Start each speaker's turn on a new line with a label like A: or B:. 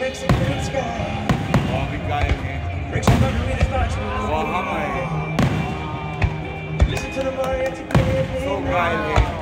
A: Listen to the mariachi play